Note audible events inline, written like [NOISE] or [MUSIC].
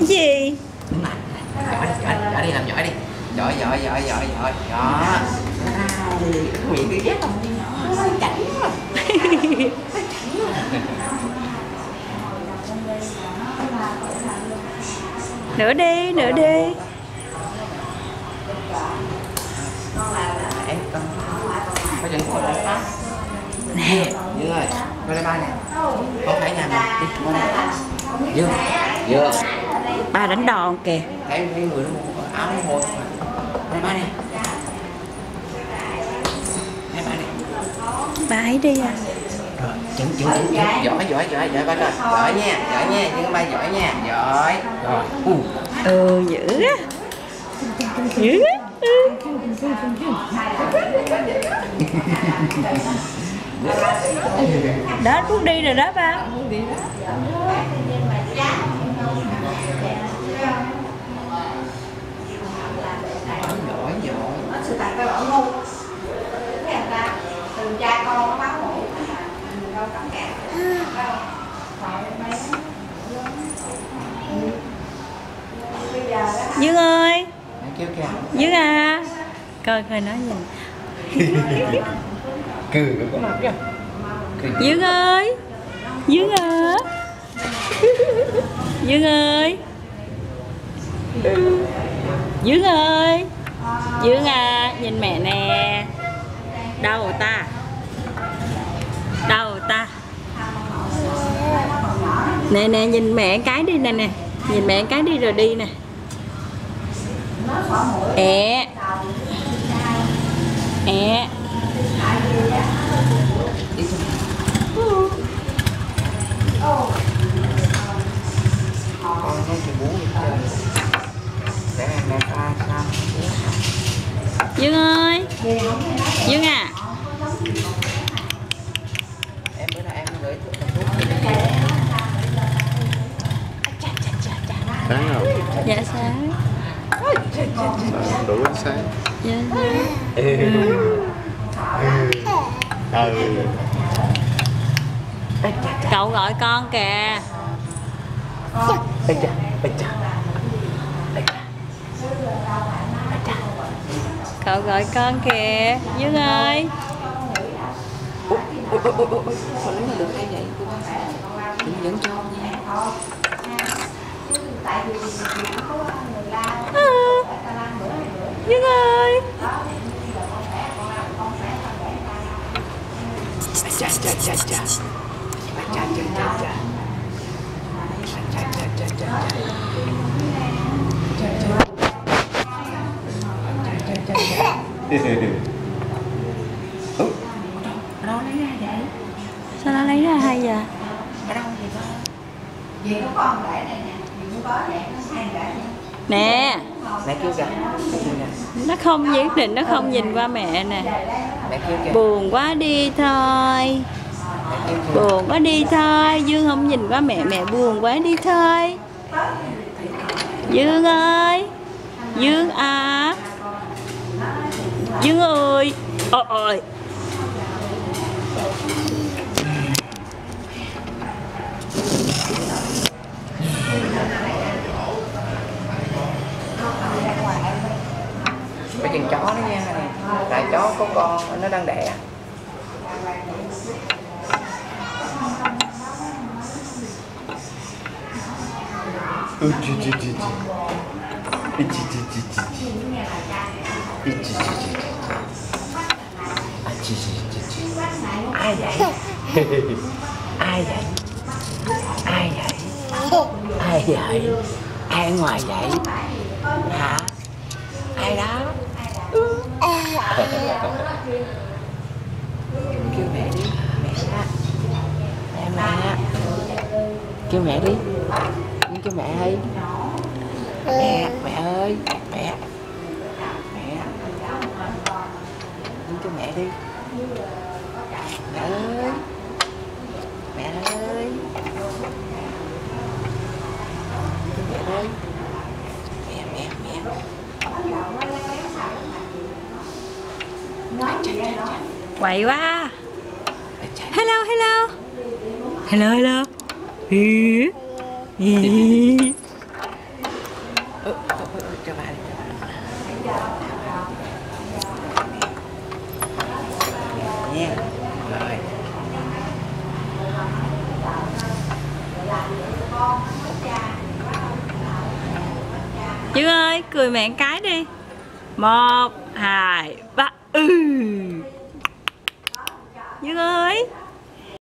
gì? Đúng rồi giỏi đi giỏi giỏi đi làm giỏi đi. Giỏi giỏi giỏi giỏi giỏi. Giỏi miệng cứ ghét không? Ôi, chảnh quá. nữa đi nữa đi. Nè Dương ơi coi đây ba nè. Con phải nhà mình đi. Qua đây. Dương Dương ba đánh đòn kìa. Thấy thấy người nó áo nó hồi đây ba đây ba nè ba ấy đi à? Rồi chừng chừng chừng giỏi giỏi giỏi giỏi ba coi. Giỏi nha giỏi nha Dương ba giỏi nha. Giỏi. Rồi. U. Ừ dữ á. Dữ á. [LAUGHS] Ừ. đó phút đi rồi đó ba giỏi giỏi sự thật tôi ở ngu thấy người ta cha con nó báo hộ mình đâu đâu giờ đó dương ơi dương à. Coi coi nói gì [LAUGHS] cười con mặt kìa. Dương ơi. Dương à. Dương ơi. Dương ơi. Dương à nhìn mẹ nè. Đâu ta nè nè, nhìn mẹ cái đi nè nè. Nhìn mẹ cái đi rồi đi nè. Ẹ. Ẹ. Dương ơi. Dương à. Sáng không? Dạ sáng. Ờ, đủ ánh sáng. Dạ. Ừ cậu gọi con kìa. Ây cha, ây cha. cậu gọi con kìa. Dương ơi. Sao lấy được hay vậy? Đừng dẫn cho nha. tại vì nó có người la à, dương ơi Cha cha cha cha. Cha cha cha cha Đâu lấy ra vậy? sao nó lấy ra hay vậy Ở đâu vậy con? Vậy có con để đây nè nè. Mẹ kêu kìa. Nó không nhất định nó không nhìn qua mẹ nè. Buồn quá đi thôi. Buồn quá đi thôi. Dương không nhìn qua mẹ mẹ buồn quá đi thôi. Dương ơi. Dương à. Dương ơi. Ôi ôi tiền chó đó nha này, Tại chó có con nó đang đẻ. ừ Ai vậy? Ai vậy? Ai vậy? Ai vậy? Ai ngoài vậy? Hả? Ai đó? Kêu mẹ đi, mẹ ra. Mẹ mẹ. Kêu mẹ đi. Nhưng kêu mẹ đi. Mẹ, mẹ ơi, mẹ. Mẹ. Nhưng kêu mẹ đi. Mẹ ơi. Mẹ ơi. Kêu mẹ ơi. Mẹ, mẹ, mẹ quậy quá hello hello hello hello Hí. Dương ơi, cười mẹ cái đi. Một, hai, ba. Ừ. Dương ơi.